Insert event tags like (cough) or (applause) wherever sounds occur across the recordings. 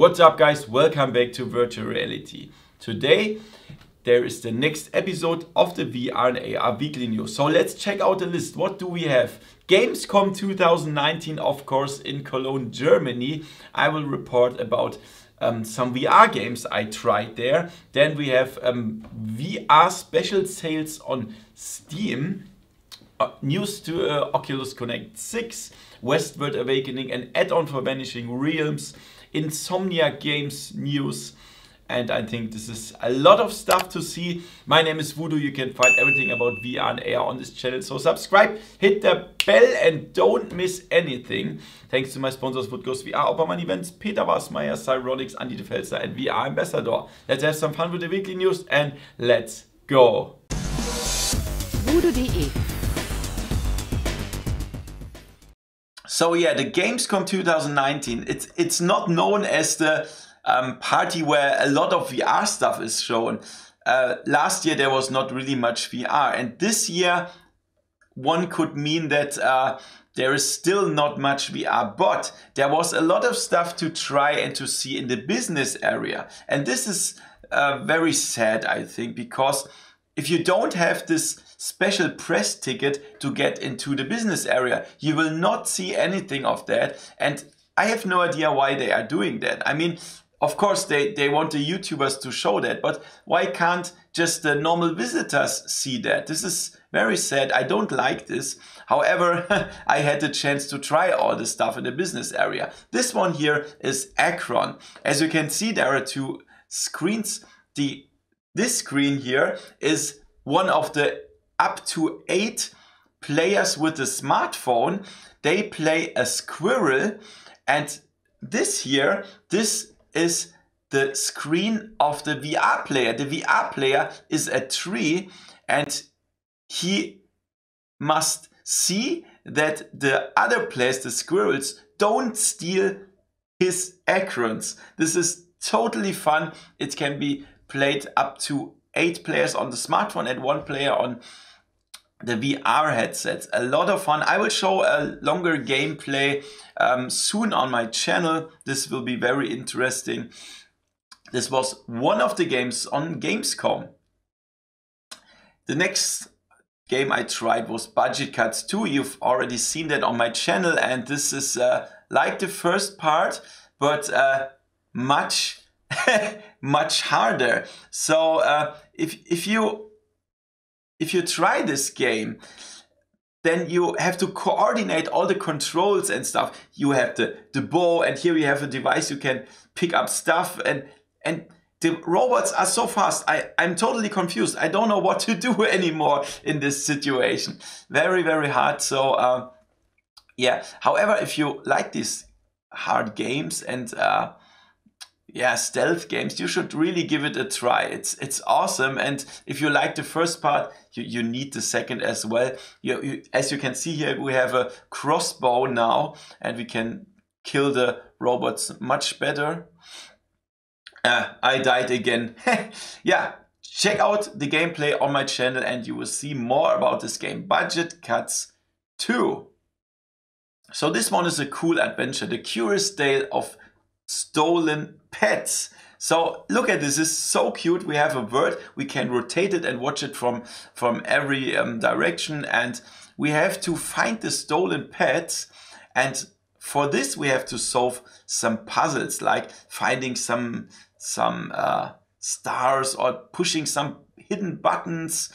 What's up guys, welcome back to Virtual Reality. Today there is the next episode of the VR and AR Weekly News. So let's check out the list. What do we have? Gamescom 2019 of course in Cologne, Germany. I will report about um, some VR games I tried there. Then we have um, VR special sales on Steam. Uh, news to uh, Oculus Connect 6, Westworld Awakening, an add-on for Vanishing Realms, Insomniac Games news. And I think this is a lot of stuff to see. My name is Voodoo. You can find everything about VR and AR on this channel. So subscribe, hit the bell and don't miss anything. Thanks to my sponsors Woodghost VR, Opperman Events, Peter Wasmeyer, Cyronics, Andy Felser and VR Ambassador. Let's have some fun with the weekly news and let's go. Voodoo.de So yeah, the Gamescom 2019, it's it's not known as the um, party where a lot of VR stuff is shown. Uh, last year there was not really much VR, and this year one could mean that uh, there is still not much VR, but there was a lot of stuff to try and to see in the business area, and this is uh, very sad, I think, because if you don't have this special press ticket to get into the business area. You will not see anything of that. And I have no idea why they are doing that. I mean, of course, they, they want the YouTubers to show that, but why can't just the normal visitors see that? This is very sad. I don't like this. However, (laughs) I had the chance to try all the stuff in the business area. This one here is Acron. As you can see, there are two screens. The This screen here is one of the up to eight players with a smartphone. They play a squirrel and this here, this is the screen of the VR player. The VR player is a tree and he must see that the other players, the squirrels, don't steal his acorns. This is totally fun. It can be played up to eight players on the smartphone and one player on the VR headsets. A lot of fun. I will show a longer gameplay um, soon on my channel. This will be very interesting. This was one of the games on Gamescom. The next game I tried was Budget Cuts 2. You've already seen that on my channel and this is uh, like the first part, but uh, much, (laughs) much harder. So uh, if, if you if you try this game, then you have to coordinate all the controls and stuff. You have the, the bow and here you have a device you can pick up stuff and and the robots are so fast. I, I'm totally confused. I don't know what to do (laughs) anymore in this situation. Very, very hard. So uh, yeah. However, if you like these hard games and uh, yeah stealth games you should really give it a try. It's it's awesome and if you like the first part you, you need the second as well. You, you, as you can see here we have a crossbow now and we can kill the robots much better. Uh, I died again. (laughs) Yeah check out the gameplay on my channel and you will see more about this game. Budget cuts 2 so this one is a cool adventure. The curious tale of stolen pets. So look at this, it's so cute. We have a bird, we can rotate it and watch it from, from every um, direction. And we have to find the stolen pets. And for this, we have to solve some puzzles, like finding some, some uh, stars or pushing some hidden buttons.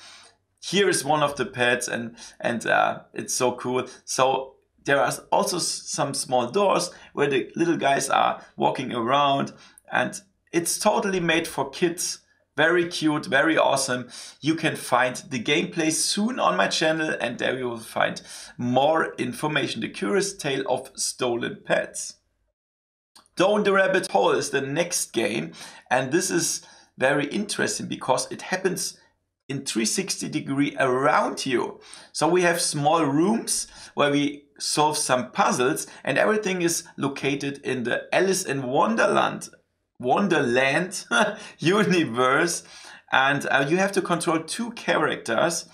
Here is one of the pets and, and uh, it's so cool. So there are also some small doors where the little guys are walking around and it's totally made for kids. Very cute, very awesome. You can find the gameplay soon on my channel and there you will find more information. The Curious Tale of Stolen Pets. Down the Rabbit Hole is the next game and this is very interesting because it happens in 360 degree around you. So we have small rooms where we solve some puzzles and everything is located in the Alice in Wonderland Wonderland (laughs) universe and uh, you have to control two characters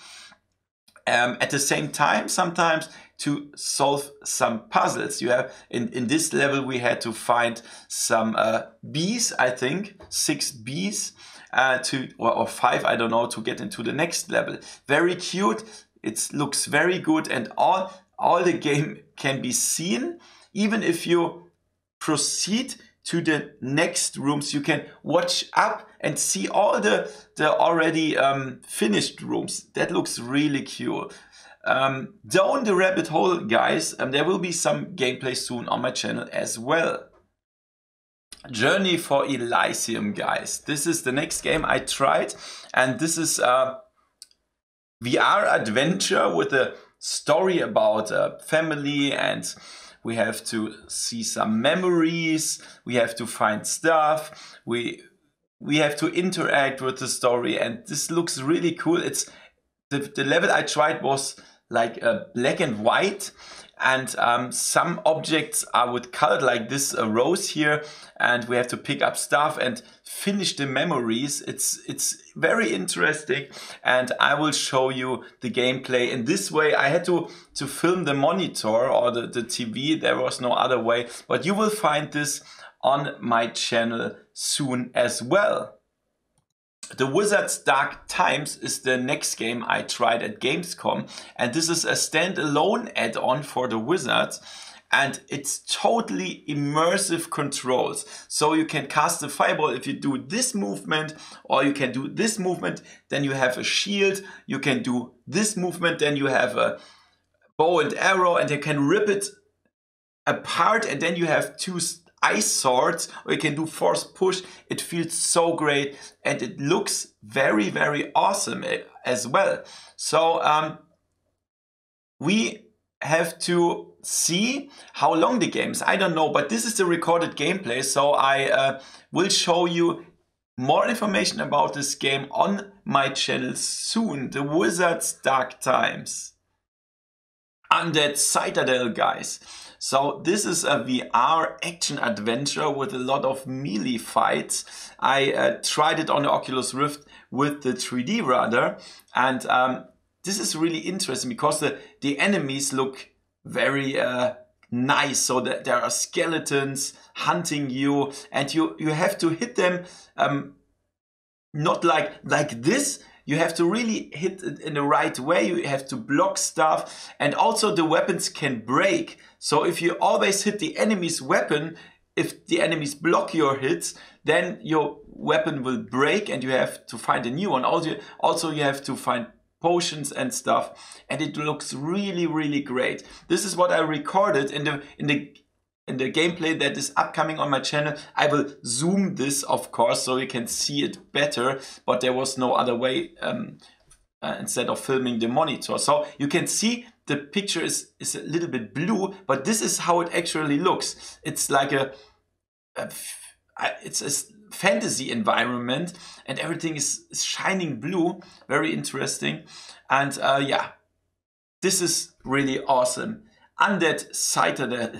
um, at the same time sometimes to solve some puzzles. You have in, in this level we had to find some uh, bees, I think, six bees uh, to or, or five, I don't know, to get into the next level. Very cute. It looks very good, and all all the game can be seen. Even if you proceed to the next rooms, you can watch up and see all the the already um, finished rooms. That looks really cool. Um, down the rabbit hole, guys, um, there will be some gameplay soon on my channel as well. Journey for Elysium, guys. This is the next game I tried, and this is a VR adventure with a story about a family, and we have to see some memories. We have to find stuff. We we have to interact with the story, and this looks really cool. It's the, the level I tried was like a black and white and um, some objects are with color like this rose here and we have to pick up stuff and finish the memories. It's it's very interesting and i will show you the gameplay in this way. I had to to film the monitor or the, the tv there was no other way but you will find this on my channel soon as well the Wizard's Dark Times is the next game I tried at Gamescom, and this is a standalone add-on for the Wizards and it's totally immersive controls. So you can cast a fireball if you do this movement, or you can do this movement, then you have a shield. You can do this movement, then you have a bow and arrow, and you can rip it apart, and then you have two ice swords or you can do force push. It feels so great and it looks very very awesome eh, as well. So um, we have to see how long the game is i don't know but this is the recorded gameplay so i uh, will show you more information about this game on my channel soon the wizards dark times. Undead citadel guys so this is a VR action adventure with a lot of melee fights. I uh, tried it on the Oculus Rift with the 3D Rudder and um, this is really interesting because the, the enemies look very uh, nice. So that there are skeletons hunting you and you, you have to hit them um, not like, like this, you have to really hit it in the right way. You have to block stuff. And also the weapons can break. So if you always hit the enemy's weapon, if the enemies block your hits, then your weapon will break and you have to find a new one. Also, also you have to find potions and stuff and it looks really really great this is what i recorded in the in the the gameplay that is upcoming on my channel. I will zoom this, of course, so you can see it better, but there was no other way um, uh, instead of filming the monitor. So you can see the picture is, is a little bit blue, but this is how it actually looks. It's like a, a it's a fantasy environment and everything is, is shining blue. Very interesting. And uh, yeah, this is really awesome. Undead Citadel.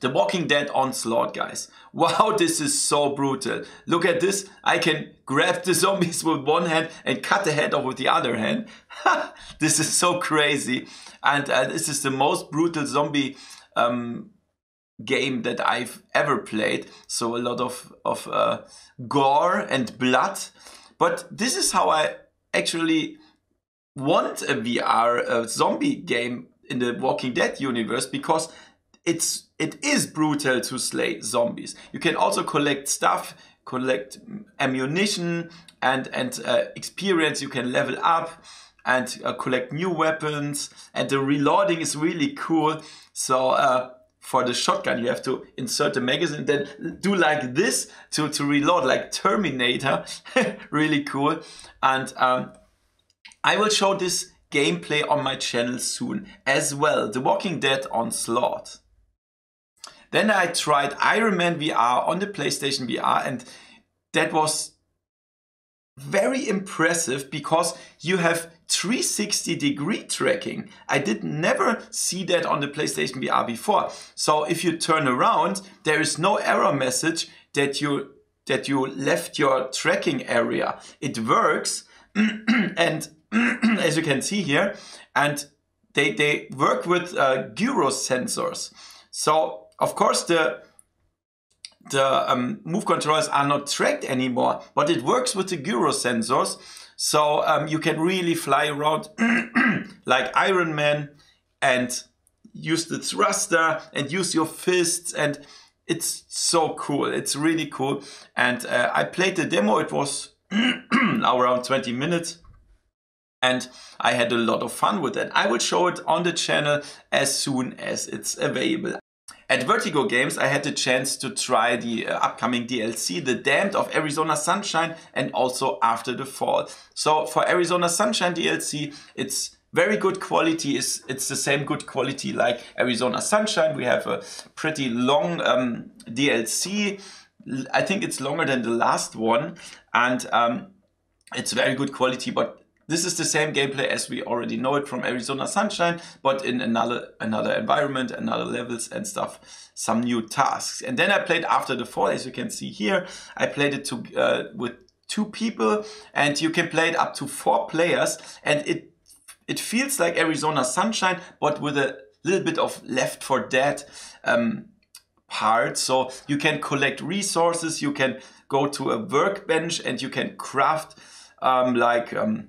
The Walking Dead Onslaught, guys. (laughs) Wow, this is so brutal. Look at this. I can grab the zombies with one hand and cut the head off with the other hand. (laughs) this is so crazy. And uh, this is the most brutal zombie um, game that I've ever played. So a lot of, of uh, gore and blood. But this is how I actually want a VR a zombie game in the Walking Dead universe because it's it is brutal to slay zombies. You can also collect stuff, collect ammunition and and uh, experience. You can level up and uh, collect new weapons. And the reloading is really cool. So uh, for the shotgun, you have to insert the magazine, then do like this to to reload, like Terminator. (laughs) really cool. And um, I will show this gameplay on my channel soon as well. The Walking Dead Onslaught. Then I tried Iron Man VR on the PlayStation VR and that was very impressive because you have 360 degree tracking. I did never see that on the PlayStation VR before. So if you turn around, there is no error message that you that you left your tracking area. It works (clears throat) and (clears throat) as you can see here and they they work with uh, gyro sensors. So of course the the um, move controllers are not tracked anymore, but it works with the gyro sensors. So um, you can really fly around (clears throat) like Iron Man and use the thruster and use your fists and it's so cool. It's really cool. And uh, I played the demo. It was (clears throat) around 20 minutes and I had a lot of fun with it. I will show it on the channel as soon as it's available. At Vertigo Games, I had the chance to try the uh, upcoming DLC, The Damned of Arizona Sunshine, and also After the Fall. So for Arizona Sunshine DLC, it's very good quality. It's, it's the same good quality like Arizona Sunshine. We have a pretty long um, DLC. I think it's longer than the last one, and um, it's very good quality, but this is the same gameplay as we already know it from Arizona Sunshine, but in another another environment, another levels and stuff, some new tasks. And then I played After the Fall, as you can see here. I played it to, uh, with two people, and you can play it up to four players, and it it feels like Arizona Sunshine, but with a little bit of Left 4 Dead um, part. So you can collect resources, you can go to a workbench, and you can craft um, like um,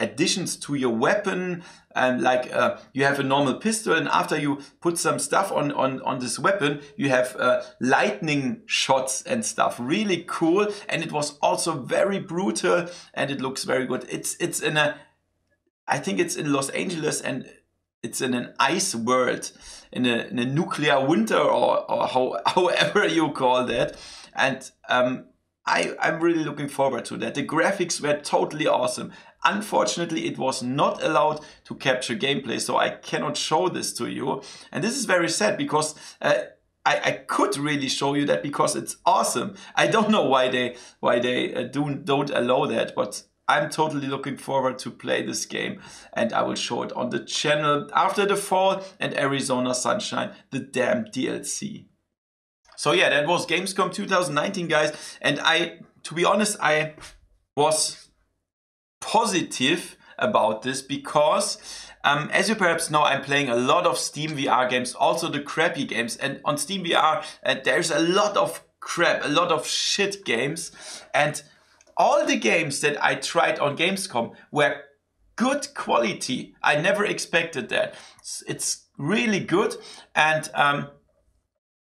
additions to your weapon and like uh, you have a normal pistol and after you put some stuff on on on this weapon you have uh, lightning shots and stuff really cool and it was also very brutal and it looks very good it's it's in a i think it's in los angeles and it's in an ice world in a, in a nuclear winter or, or how, (laughs) however you call that and um, I, I'm really looking forward to that. The graphics were totally awesome. Unfortunately, it was not allowed to capture gameplay, so I cannot show this to you. And this is very sad because uh, I, I, could really show you that because it's awesome. I don't know why they why they uh, do, don't allow that, but I'm totally looking forward to play this game and I will show it on the channel after the fall and Arizona Sunshine, the damn DLC. So yeah, that was Gamescom 2019, guys. And I, to be honest, I was positive about this because um, as you perhaps know, I'm playing a lot of Steam VR games, also the crappy games. And on Steam VR, uh, there's a lot of crap, a lot of shit games. And all the games that I tried on Gamescom were good quality. I never expected that. It's really good. And um,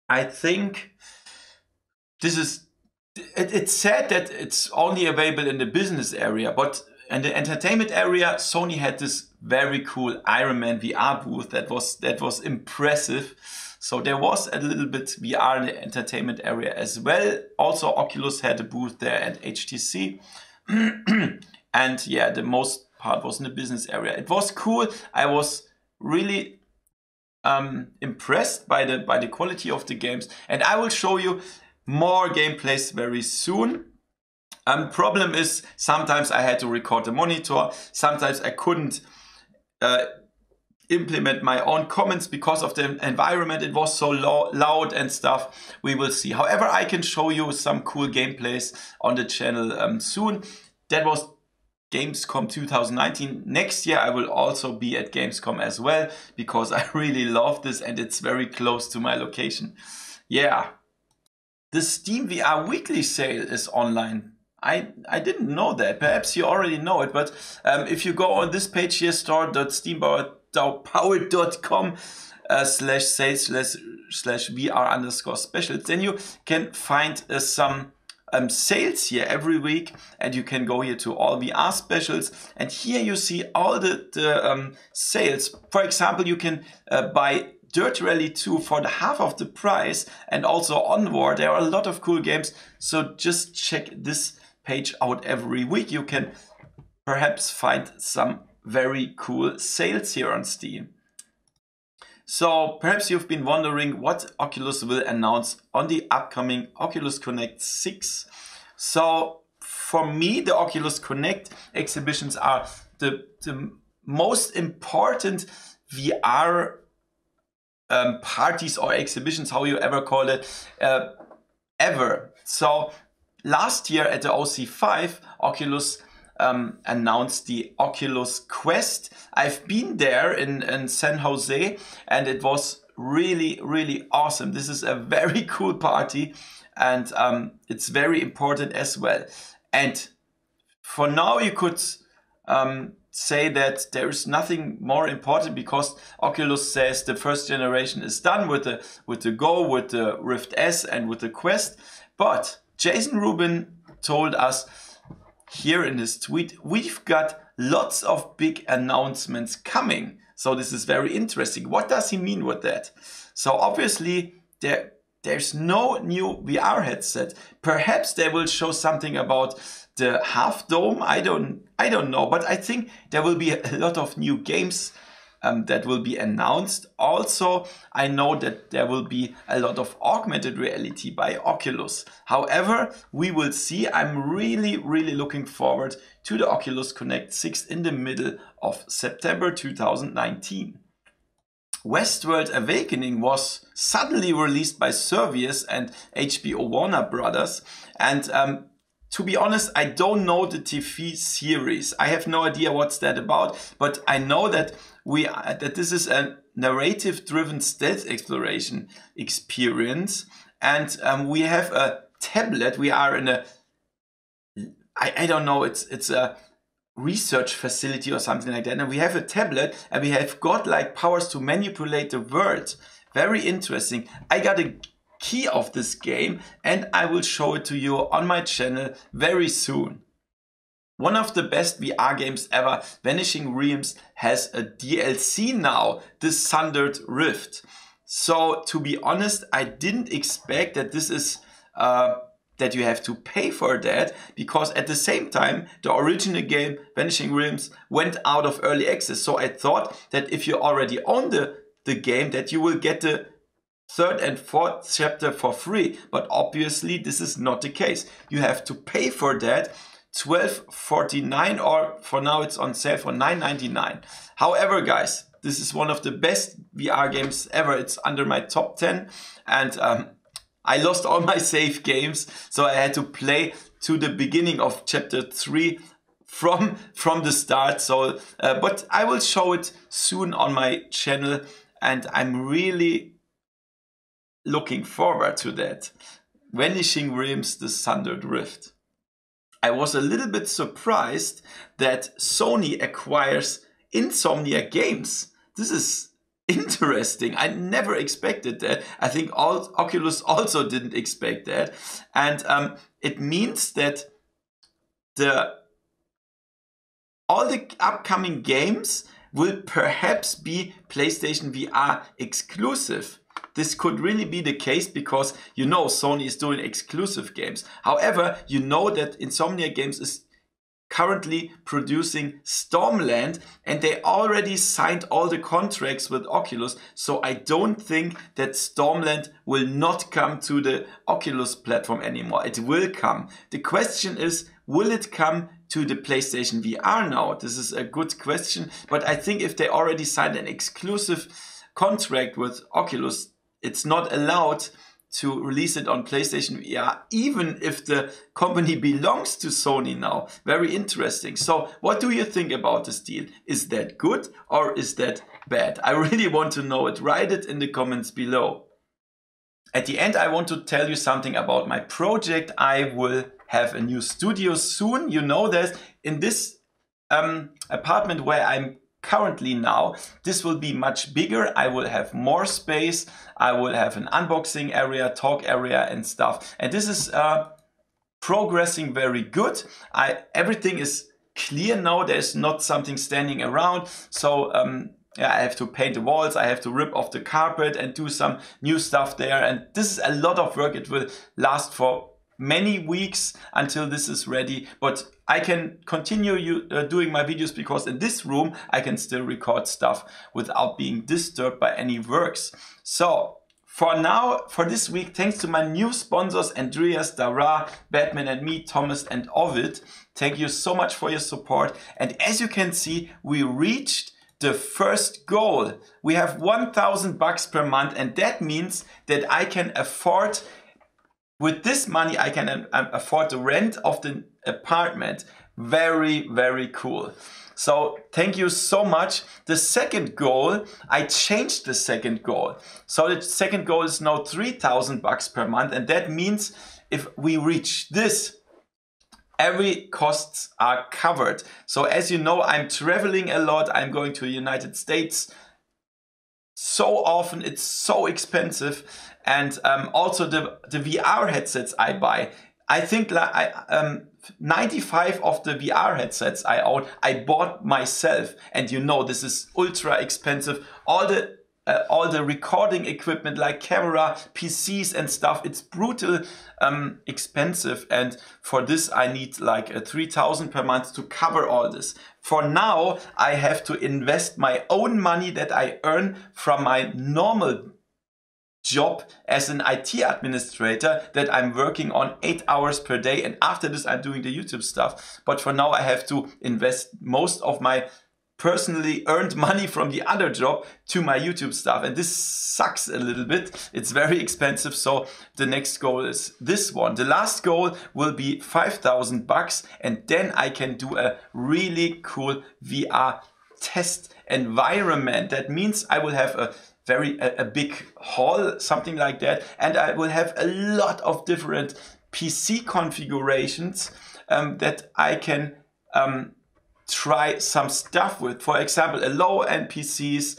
I think this is, it, it's sad that it's only available in the business area, but in the entertainment area, Sony had this very cool Iron Man VR booth that was that was impressive. So there was a little bit VR in the entertainment area as well. Also, Oculus had a booth there at HTC. (clears throat) and yeah, the most part was in the business area. It was cool. I was really um, impressed by the by the quality of the games, and I will show you more gameplays very soon. Um, problem is sometimes I had to record the monitor. Sometimes I couldn't uh, implement my own comments because of the environment. It was so low, loud and stuff. We will see. However, I can show you some cool gameplays on the channel um, soon. That was Gamescom 2019. Next year I will also be at Gamescom as well because (laughs) I really love this and it's very close to my location. Yeah. The Steam VR weekly sale is online I, I didn't know that. Perhaps you already know it, but um, if you go on this page here, store.steampowered.com uh, slash sales slash, slash VR underscore specials, then you can find uh, some um, sales here every week and you can go here to all VR specials and here you see all the, the um, sales. For example, you can uh, buy Dirt Rally 2 for the half of the price and also Onward. There are a lot of cool games, so just check this page out every week, you can perhaps find some very cool sales here on Steam. So perhaps you've been wondering what Oculus will announce on the upcoming Oculus Connect 6. So for me, the Oculus Connect exhibitions are the, the most important VR um, parties or exhibitions, how you ever call it, uh, ever. So last year at the OC5, Oculus um, announced the Oculus Quest. I've been there in, in San Jose and it was really, really awesome. This is a very (laughs) cool party and um, it's very important as well. And for now, you could um, say that there is nothing more important because Oculus says the first generation is done with the with the Go, with the Rift S, and with the Quest. But Jason Rubin told us here in his tweet, we've got lots of big announcements coming. So this is very interesting. What does he mean with that? So obviously there there's no new VR headset. Perhaps they will show something about the half dome. I don't I don't know, but I think there will be a lot of new games um, that will be announced. Also, I know that there will be a lot of augmented reality by Oculus. However, we will see. I'm really, really looking forward to the Oculus Connect 6 in the middle of September 2019. Westworld Awakening was suddenly released by Survios and HBO Warner Brothers. And um, to be honest, I don't know the TV series. I have no idea what's that about, but I know that we that this is a narrative-driven stealth exploration experience, and um, we have a tablet. We are in a I, I don't know. It's it's a research facility or something like that, and we have a tablet, and we have got like powers to manipulate the world. Very interesting. I got a key of this game, and I will show it to you on my channel very soon. One of the best VR games ever, Vanishing Realms, has a DLC now, the Sundered Rift. So to be honest, I didn't expect that this is uh, that you have to pay for that because at the same time the original game Vanishing Realms went out of early access. So I thought that if you already own the, the game that you will get the third and fourth chapter for free. But obviously this is not the case. You have to pay for that 12.49 or for now it's on sale for 9.99. However, guys, this is one of the best VR games ever. It's under my top 10 and um, I lost all my (laughs) save games, so I had to play to the beginning of chapter 3 from from the start so uh, but I will show it soon on my channel and I'm really looking forward to that Vanishing Realms the Sundered Rift I was a little bit surprised that Sony acquires Insomniac Games. This is (laughs) interesting. I never expected that. I think all, Oculus also didn't expect that. And um, it means that the all the upcoming games will perhaps be PlayStation VR exclusive this could really be the case because you know Sony is doing exclusive games. However, you know that Insomniac Games is currently producing Stormland and they already signed all the contracts with Oculus. So I don't think that Stormland will not come to the Oculus platform anymore. It will come. The question is, will it come to the PlayStation VR now? This is a good question. But I think if they already signed an exclusive contract with Oculus, it's not allowed to release it on PlayStation VR, even if the company (laughs) belongs to Sony now. Very interesting. So, what do you think about this deal? Is that good or is that bad? I really want to know it. Write it in the comments below. At the end, I want to tell you something about my project. I will have a new studio soon. You know that in this um, apartment where I'm currently now. This will be much bigger. I will have more space. I will have an unboxing area, talk area and stuff. And this is uh, progressing very good. I Everything is clear now. There's not something standing around. So um, yeah, I have to paint the walls, I have to rip off the carpet and do some new stuff there. And this is a lot of work. It will last for many weeks until this is ready but I can continue you, uh, doing my videos because in this room I can still record stuff without being disturbed by any works so for now, for this week, thanks to my new sponsors, Andreas, Dara, Batman and me, Thomas and Ovid. Thank you so much for your support. And as you can see, we reached the first goal. We have 1000 bucks per month and that means that I can afford with this money, I can um, afford the rent of the apartment Very, very cool. So thank you so much. The second goal, I changed the second goal. So the second goal is now 3000 bucks per month. And that means if we reach this, every costs are covered. So as you know, I'm traveling a lot. I'm going to United States so often. It's so expensive. And um, also the, the VR headsets I buy. I think like I, um, 95 of the VR headsets I own, I bought myself. And you know, this is ultra expensive. All the uh, all the recording equipment like camera, PCs and stuff, it's brutal um, expensive. And for this, I need like a 3000 per month to cover all this. For now, I have to invest my own money that I earn from my normal job as an IT administrator that I'm working on eight hours per day. And after this, I'm doing the YouTube stuff. But for now, I have to invest most of my personally earned (laughs) money from the other job to my YouTube stuff. And this sucks a little bit. It's very expensive. So the next goal is this one. The last goal will be 5,000 bucks. And then I can do a really cool VR test environment. That means I will have a very a, a big hall, something like that, and I will have a lot of different PC configurations um, that I can um, try some stuff with. For example, a low NPCs,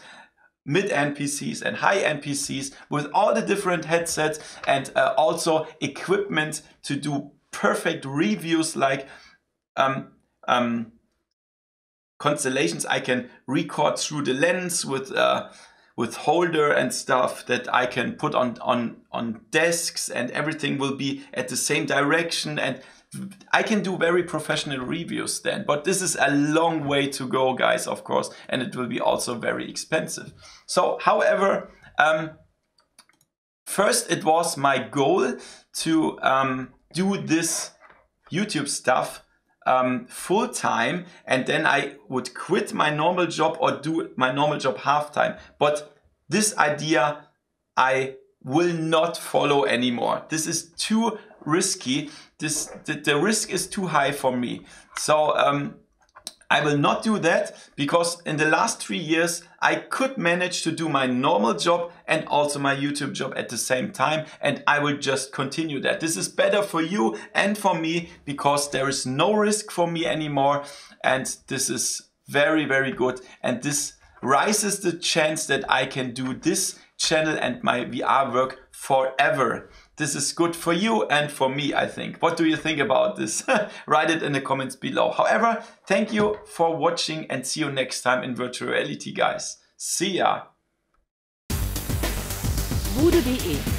mid NPCs and high NPCs with all the different headsets and uh, also equipment to do perfect reviews like um, um, constellations I can record through the lens with uh, with holder and stuff that I can put on on on desks and everything will be at the same direction and I can do very professional reviews then, but this is a long way to go, guys, of course, and it will be also very expensive. So, however, um, first it was my goal to um, do this YouTube stuff um, full time and then I would quit my normal job or do my normal job half time. But this idea I will not follow anymore. This is too risky. This the, the risk is too high for me. So um, I will not do that because in the last three years I could manage to do my normal job and also my YouTube job at the same time and I will just continue that. This is better for you and for me because there is no risk for me anymore and this is very very good and this rises the chance that I can do this channel and my VR work forever. This is good for you and for me, I think. What do you think about this? (laughs) Write it in the comments below. However, thank you for watching and see you next time in virtual reality, guys. See ya! Voodoo.de